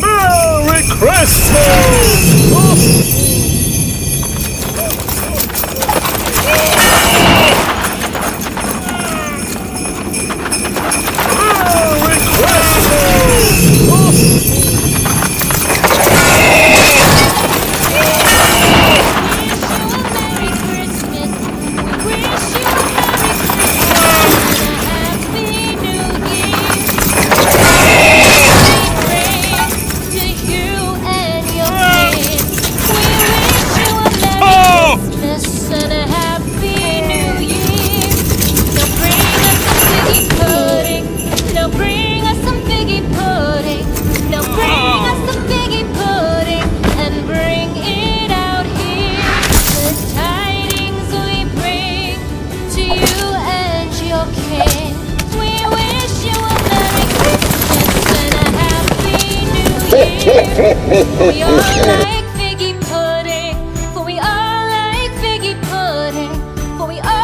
Merry Christmas! we all like figgy pudding, for we all like figgy pudding, for we all